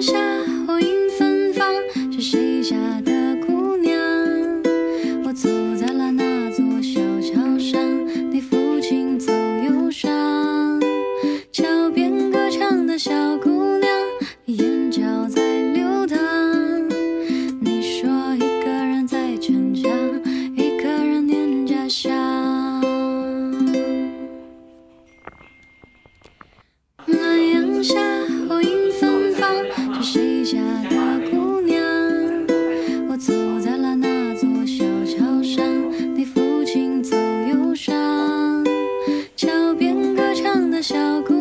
下。照顾